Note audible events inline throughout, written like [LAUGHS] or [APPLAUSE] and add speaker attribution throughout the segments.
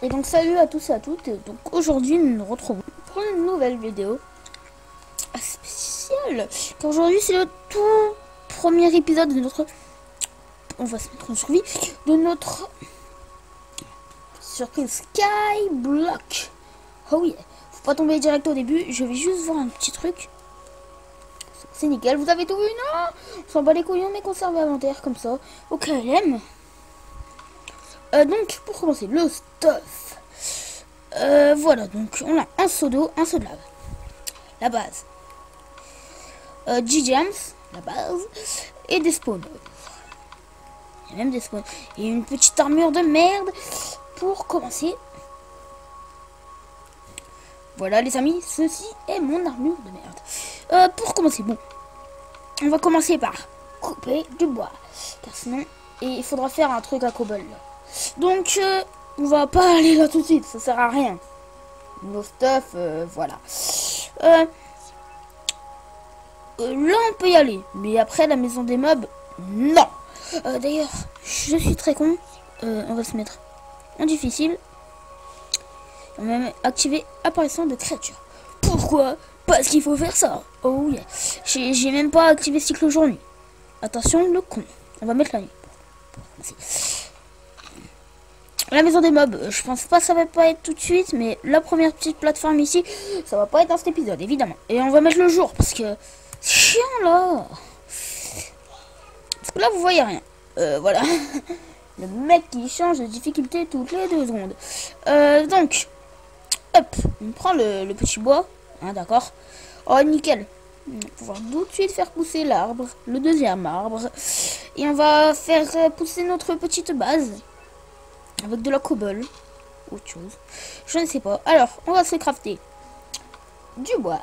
Speaker 1: Et donc salut à tous et à toutes. Donc aujourd'hui nous nous retrouvons pour une nouvelle vidéo spéciale. Car aujourd'hui c'est le tout premier épisode de notre... On va se mettre en survie. De notre surprise Skyblock. Oh yeah. Faut pas tomber direct au début. Je vais juste voir un petit truc. C'est nickel. Vous avez tout vu Non? On s'en bat les couillons mais conservé inventaire comme ça. Au KLM. Euh, donc, pour commencer, le stuff. Euh, voilà, donc on a un seau d'eau, un seau de lave. La base. Euh, G-Jams, la base. Et des spawns. Il y a même des spawns. Et une petite armure de merde pour commencer. Voilà les amis, ceci est mon armure de merde. Euh, pour commencer, bon. On va commencer par couper du bois. Car sinon, il faudra faire un truc à cobble. Donc, euh, on va pas [LAUGHS] aller là tout de suite, ça sert à rien. Nos stuff, euh, voilà. Euh, là, on peut y aller. Mais après, la maison des mobs, non. D'ailleurs, je suis très con. on va se mettre en difficile. On va même activer apparition de créatures. Pourquoi? Parce qu'il faut faire ça. Oh yeah. J'ai même pas activé cycle jour-nuit. Attention, le con. On va mettre la nuit. La maison des mobs, je pense pas que ça va pas être tout de suite, mais la première petite plateforme ici, ça va pas être dans cet épisode, évidemment. Et on va mettre le jour, parce que c'est chiant là. Parce que là, vous voyez rien. Euh, voilà. [LAUGHS] Le mec qui change de difficulté toutes les deux secondes. Euh, donc, hop, on prend le, petit bois. Hein, d'accord. Oh, nickel. On va pouvoir tout de suite faire pousser l'arbre, le deuxième arbre. Et on va faire pousser notre petite base. Avec de la cobble. Autre chose. Je ne sais pas. Alors, on va se crafter du bois.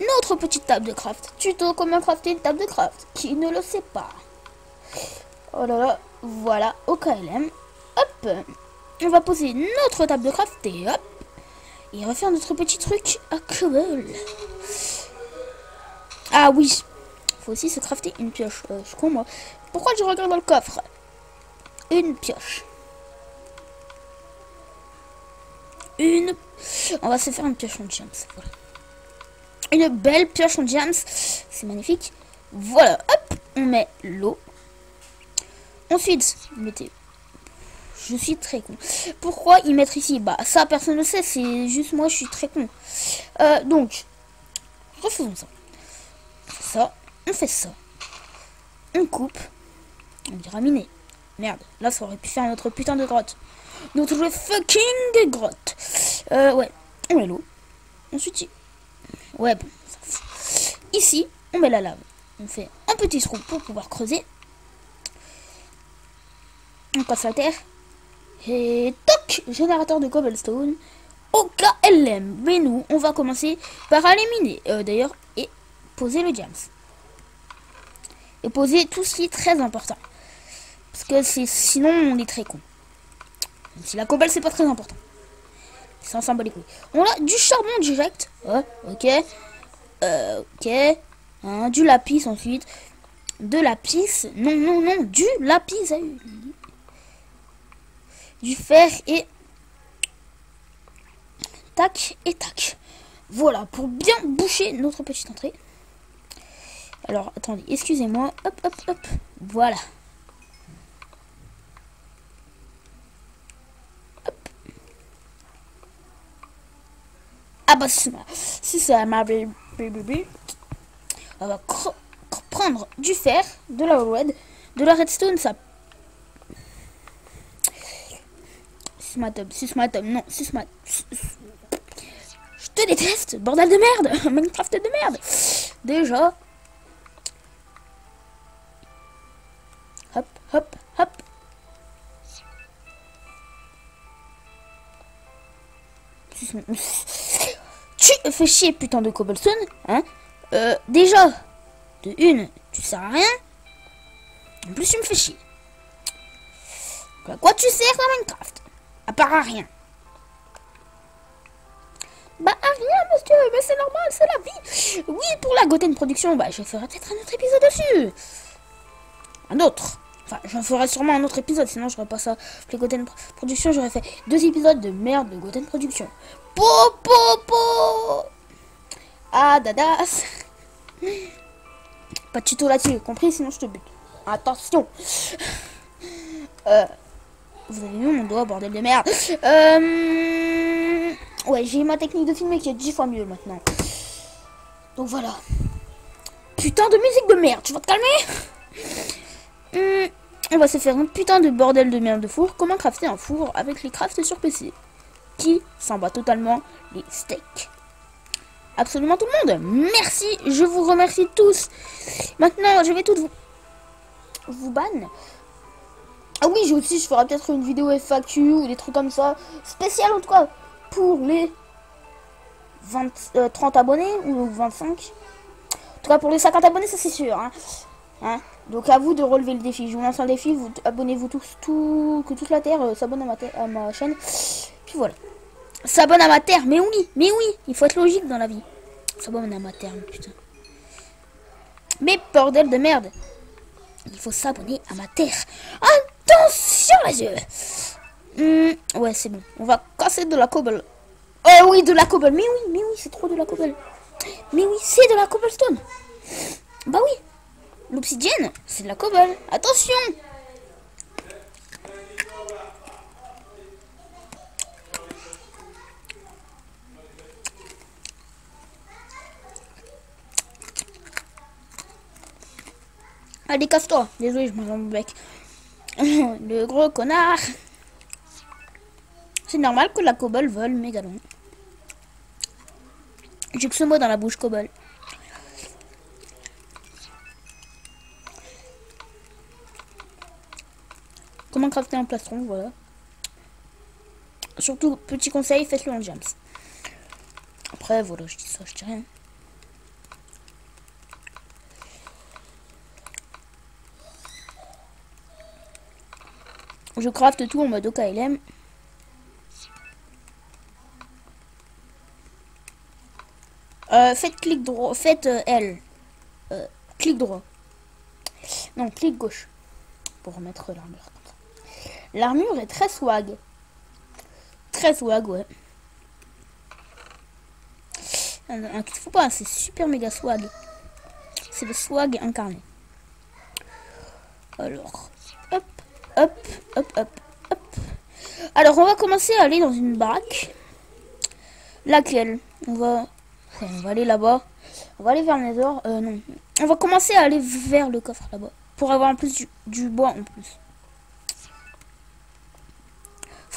Speaker 1: Notre petite table de craft. Tuto comment crafter une table de craft? Qui ne le sait pas. Oh là là. Voilà. Au KLM. Hop. On va poser notre table de craft. Et hop. Et on va faire notre petit truc à cobble. Ah oui. Faut aussi se crafter une pioche. Euh, je crois moi. Pourquoi je regarde dans le coffre? Une pioche. Une... On va se faire une pioche en gems. Voilà. Une belle pioche en gems. C'est magnifique. Voilà. Hop. On met l'eau. Ensuite, mettez... Je suis très con. Pourquoi y mettre ici? Bah, ça, personne ne sait. C'est juste moi, je suis très con. Euh, donc, refaisons ça. Ça. On fait ça. On coupe. On dira miner. Merde. Là, ça aurait pu faire notre putain de grotte. Notre fucking grotte. Euh, ouais. On met l'eau. Ensuite, ouais, bon. Ici, on met la lave. On fait un petit trou pour pouvoir creuser. On passe la terre. Et toc Générateur de cobblestone. Au KLM. Mais nous, on va commencer par aller miner. Euh, D'ailleurs, et poser le jams. Et poser tout ce qui est très important. Parce que sinon, on est très con. Si la cobble, c'est pas très important. Ça s'en bat les couilles. On a du charbon direct. ok. Euh, ok. Hein, du lapis ensuite. De lapis. Non, non, non. Du lapis. Du fer et... Tac et tac. Voilà, pour bien boucher notre petite entrée. Alors, attendez, excusez-moi. Hop, hop, hop. Voilà. Ah bah si c'est ma baby, on va prendre du fer, de la red, de la redstone, ça. C'est ma tub, c'est ma tub, non, c'est ma. Je te déteste, bordel de merde, [LAUGHS] Minecraft de merde. Déjà. Hop, hop, hop. Tu fais chier, putain de cobblestone, hein euh, déjà, de une, tu sers à rien. En plus, tu me fais chier. À quoi tu sers dans Minecraft? À part à rien. Bah à rien, monsieur, mais c'est normal, c'est la vie. Oui, pour la Goten Production, bah je ferai peut-être un autre épisode dessus. Un autre. Enfin, j'en ferai sûrement un autre épisode, sinon j'aurais pas ça. Les Goten Production, j'aurais fait deux épisodes de merde de Goten Production. Po, po, po Ah, dadas [LAUGHS] Pas de tuto là-dessus, compris Sinon je te bute. Attention euh, Vous avez vu mon doigt, bordel de merde euh, Ouais, j'ai ma technique de filmer qui est 10 fois mieux maintenant. Donc voilà. Putain de musique de merde, tu vas te calmer? Hum, On va se faire un putain de bordel de merde de four. Comment crafter un four avec les crafts sur PC Qui s'en bat totalement les steaks Absolument tout le monde. Merci, je vous remercie tous. Maintenant, je vais tout vous, vous ban. Ah oui, j'ai aussi, je ferai peut-être une vidéo FAQ ou des trucs comme ça. Spécial en tout pour les 20, 30 euh, abonnés ou 25. En tout cas pour les 50 abonnés, ça c'est sûr. Hein. Hein Donc à vous de relever le défi. Je vous lance un défi, vous abonnez-vous tous, tout, que toute la terre euh, s'abonne à, ma à ma chaîne. Puis voilà. S'abonne à ma terre, mais oui, mais oui, il faut être logique dans la vie. S'abonne à ma terre, putain. Mais bordel de merde. Il faut s'abonner à ma terre. Attention les yeux hmm, Ouais, c'est bon. On va casser de la cobble. Oh oui, de la cobble. Mais oui, mais oui, c'est trop de la cobble. Mais oui, c'est de la cobblestone. Bah oui. L'obsidienne, c'est de la cobble. Attention Allez, casse-toi. Désolé, je me mon bec. [LAUGHS] Le gros connard. C'est normal que la cobble vole méga long. J'ai que ce mot dans la bouche, cobble. Crafter un plastron, voilà. Surtout, petit conseil, faites-le en jams. Après, voilà, je dis ça, je dis rien. Je crafte tout en mode OKLM. Euh, faites clic droit, faites euh, L. Euh, clic droit. Non, clic gauche. Pour remettre l'armure. L'armure est très swag. Très swag, ouais. faut pas, c'est super méga swag. C'est le swag incarné. Alors, hop, hop, hop, hop, hop. Alors, on va commencer à aller dans une baraque. Laquelle? On va... On va aller là-bas. On va aller vers les. Euh, non. On va commencer à aller vers le coffre là-bas. Pour avoir en plus du, bois en plus.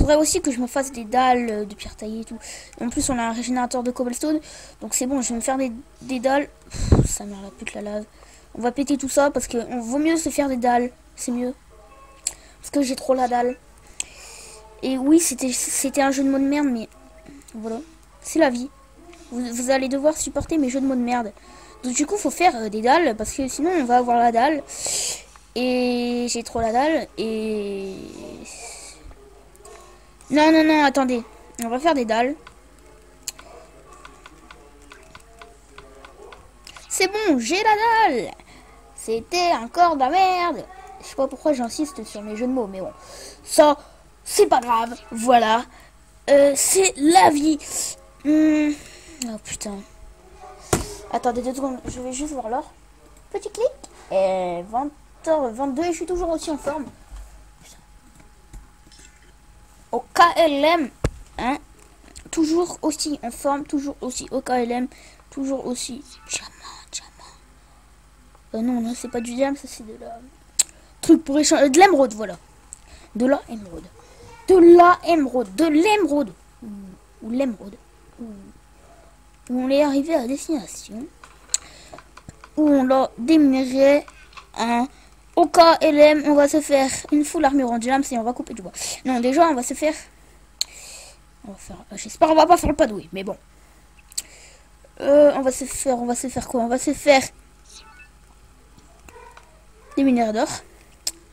Speaker 1: Faudrait aussi que je me fasse des dalles de pierre taillée et tout. En plus, on a un régénérateur de cobblestone. Donc c'est bon, je vais me faire des, dalles. ça merde la pute la lave. On va péter tout ça parce que on vaut mieux se faire des dalles. C'est mieux. Parce que j'ai trop la dalle. Et oui, c'était un jeu de mots de merde, mais voilà. C'est la vie. Vous, allez devoir supporter mes jeux de mots de merde. Donc du coup, faut faire euh, des dalles, parce que sinon on va avoir la dalle. Et j'ai trop la dalle, et... Non, non, non, attendez. On va faire des dalles. C'est bon, j'ai la dalle C'était encore de la merde je sais pas pourquoi j'insiste sur mes jeux de mots, mais bon. Ça, c'est pas grave. Voilà. Euh, c'est la vie. Hmm. Oh putain. Attendez deux secondes. Je vais juste voir l'heure. Petit clic. Et 20h22 et je suis toujours aussi en forme. Au KLM. Hein. Toujours aussi en forme. Toujours aussi au KLM. Toujours aussi. Diamant, diamant. Euh, non, non, c'est pas du diamant, ça c'est de la truc pour échanger. De l'émeraude, voilà. De la émeraude. De la émeraude. De l'émeraude. Ou, l'émeraude. On est arrivé à destination. Où on l'a démiré. un au cas LM, on va se faire une full armure en diamant et on va couper du bois. Non, déjà, on va se faire. On va faire. J'espère on va pas faire le padoué, mais bon. Euh, on va se faire. On va se faire quoi? On va se faire des minéraux d'or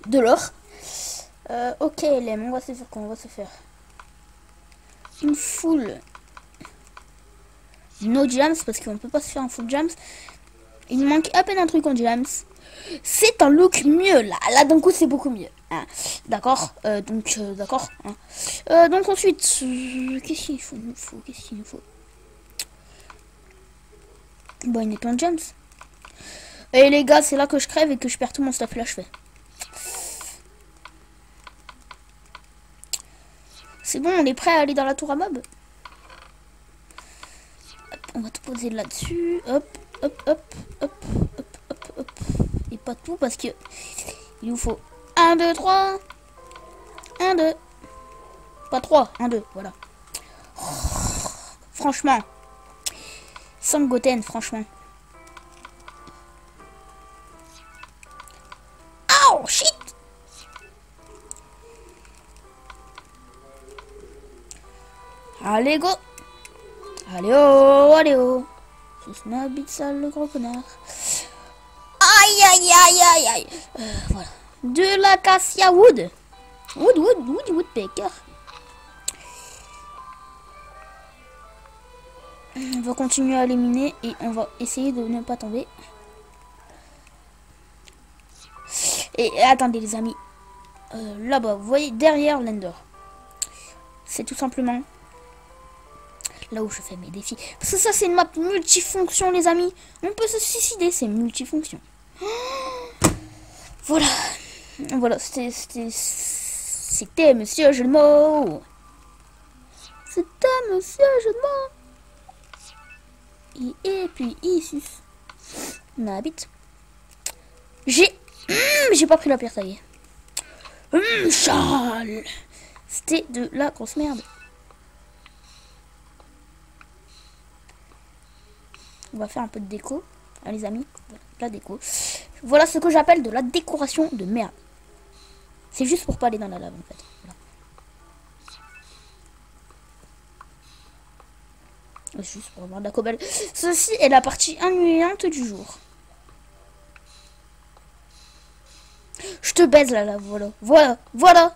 Speaker 1: de l'or. Euh, ok, LM, on va se faire quoi? On va se faire une full no jams parce qu'on peut pas se faire un full jams. Il manque à peine un truc en jams. C'est un look mieux. Là, là d'un coup, c'est beaucoup mieux. Hein. D'accord euh, Donc, euh, d'accord. Hein. Euh, donc ensuite, qu'est-ce qu'il faut, faut Qu'est-ce qu'il nous faut? Bon, il n'est qu'un James. Et les gars, c'est là que je crève et que je perds tout mon stuff. Là, je fais. C'est bon, on est prêt à aller dans la tour à mob On va tout poser là-dessus. Hop, hop, hop, hop. Et pas tout parce que il nous faut 1, 2, 3. 1, 2. Pas 3, 1, 2, voilà. franchement. Sans Goten, franchement. Oh, shit Allez, go Allez, oh, allez, oh C'est ma bite sale, le gros connard. Aïe, aïe, aïe, aïe, aïe euh, Voilà. De l'acacia wood. Wood, wood, wood, woodpecker. On va continuer à éliminer et on va essayer de ne pas tomber. Et attendez les amis. Euh, Là-bas, vous voyez, derrière l'Ender. C'est tout simplement là où je fais mes défis. Parce que ça, c'est une map multifonction, les amis. On peut se suicider, c'est multifonction. Voilà. Voilà, c'était... C'était Monsieur Jeu de mots. C'était Monsieur Jeu de mots. Et, puis, Isus. habite. J'ai... Hum, j'ai pas pris la pierre taillée. Hum, Charles C'était de la grosse merde. On va faire un peu de déco, hein, les amis. La déco. Voilà ce que j'appelle de la décoration de merde. C'est juste pour pas aller dans la lave, en fait. Juste pour avoir de la cobble. Ceci est la partie ennuyante du jour. Je te baise là, là, voilà. Voilà, voilà.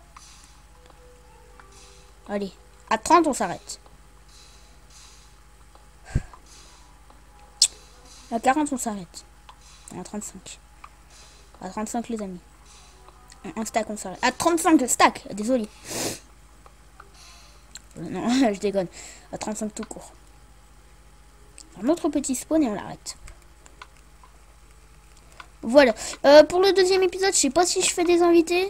Speaker 1: Allez, à 30, on s'arrête. À 40, on s'arrête. À 35. À 35, les amis. Un stack, on s'arrête. À 35 stack, désolé. Euh, non, [LAUGHS] je déconne. À 35 tout court. Un autre petit spawn et on l'arrête. Voilà. Euh, pour le deuxième épisode, je sais pas si je fais des invités.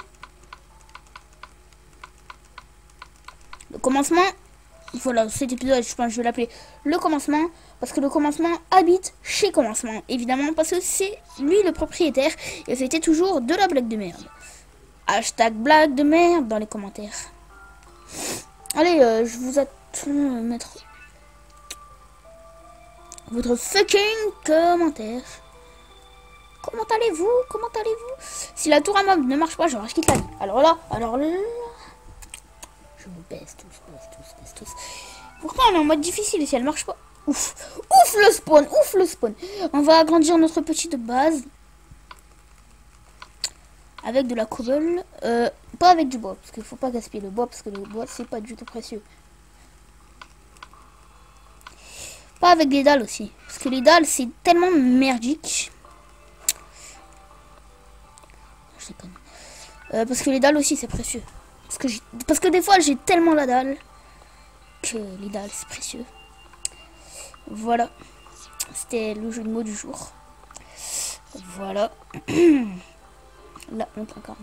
Speaker 1: Le commencement. Voilà, cet épisode, je pense que je vais l'appeler le commencement. Parce que le commencement habite chez commencement, évidemment, parce que c'est lui le propriétaire. Et c'était toujours de la blague de merde. Hashtag blague de merde dans les commentaires. Allez, euh, je vous attends mettre votre fucking commentaire. Comment allez-vous? Comment allez-vous? Si la tour à mob ne marche pas, je quitte la vie. Alors là, alors là... Je vous baisse tous, baisse tous, baisse tous. Pourquoi on est en mode difficile et si elle marche pas Ouf, ouf le spawn, ouf le spawn. On va agrandir notre petite base. Avec de la cobble. Euh, pas avec du bois, parce qu'il faut pas gaspiller le bois, parce que le bois, c'est pas du tout précieux. Pas avec les dalles aussi. Parce que les dalles, c'est tellement merdique. Euh, parce que les dalles aussi, c'est précieux. Parce que, parce que des fois, j'ai tellement la dalle que les dalles, c'est précieux. Voilà. C'était le jeu de mots du jour. Voilà. [CLEARS THROAT] Là, on encore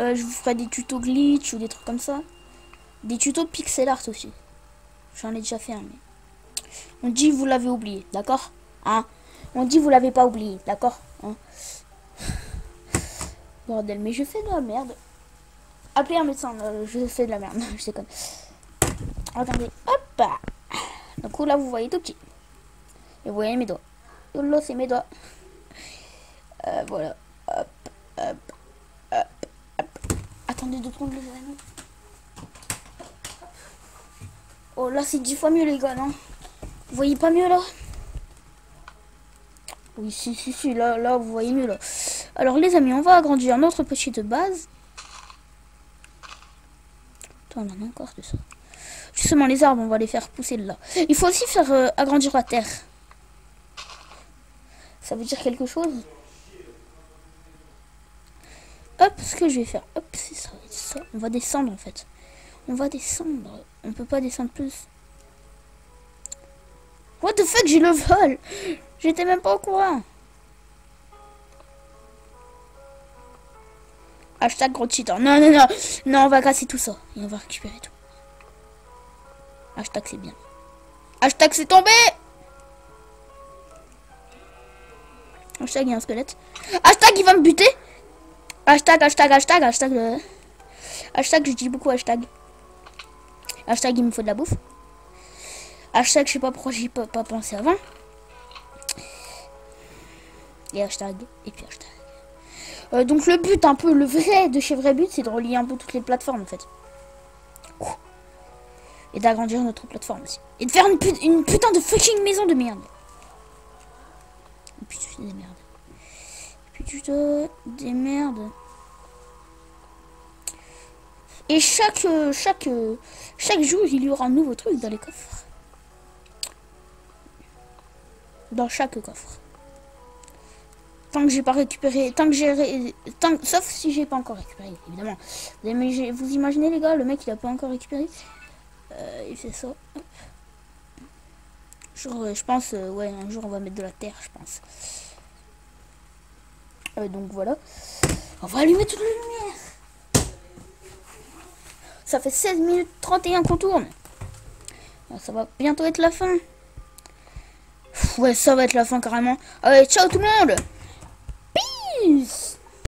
Speaker 1: euh, je vous ferai des tutos glitch ou des trucs comme ça. Des tutos pixel art aussi. J'en ai déjà fait un. On dit vous l'avez oublié, d'accord? Hein? On dit vous l'avez pas oublié, d'accord? Hein? [LAUGHS] Bordel, mais je fais de la merde. Appelez un médecin, euh, je fais de la merde, [LAUGHS] je déconne. Attendez, hop Donc là, vous voyez tout petit. Et vous voyez mes doigts. Là, c'est mes doigts. Euh, voilà. Hop, hop, hop, hop. Attendez de prendre les anneaux. Oh, là, c'est dix fois mieux, les gars, non? Vous voyez pas mieux, là? Oui, si, si, si, là, là, vous voyez mieux, là. Alors, les amis, on va agrandir notre petite base. Attends, on en a encore de ça. Justement, les arbres, on va les faire pousser là. Il faut aussi faire euh, agrandir la terre. Ça veut dire quelque chose? Hop, ce que je vais faire. Hop, c'est ça, ça. On va descendre en fait. On va descendre. On peut pas descendre plus. What the fuck, j'ai le vol J'étais même pas au courant. Hashtag gros cheater. Non, non, non. Non, on va casser tout ça. Et on va récupérer tout. Hashtag c'est bien. Hashtag c'est tombé Hashtag il y a un squelette. Hashtag il va me buter Hashtag, hashtag, hashtag, hashtag. Euh... Hashtag, je dis beaucoup hashtag. Hashtag, il me faut de la bouffe. Hashtag, je sais pas pourquoi j'y pas, pas pensé avant. Et hashtag, et puis hashtag. Euh, donc le but, un peu, le vrai de chez Vrai But, c'est de relier un peu toutes les plateformes en fait. Et d'agrandir notre plateforme aussi. Et de faire une, une putain de fucking maison de merde. Putain de merde. Putain des merdes. Et chaque, chaque, chaque jour, il y aura un nouveau truc dans les coffres. Dans chaque coffre. Tant que j'ai pas récupéré, tant que j'ai, tant, sauf si j'ai pas encore récupéré, évidemment. Vous imaginez les gars, le mec il a pas encore récupéré. Euh, il fait ça. Je, je pense, euh, ouais, un jour on va mettre de la terre, je pense. Euh, donc voilà. On va allumer toute la lumière. Ça fait 16 minutes 31 qu'on tourne. Ça va bientôt être la fin. Ouais, ça va être la fin carrément. Allez, ciao tout le monde